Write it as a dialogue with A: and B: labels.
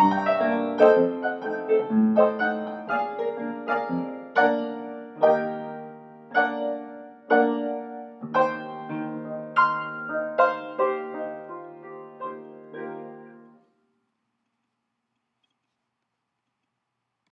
A: Música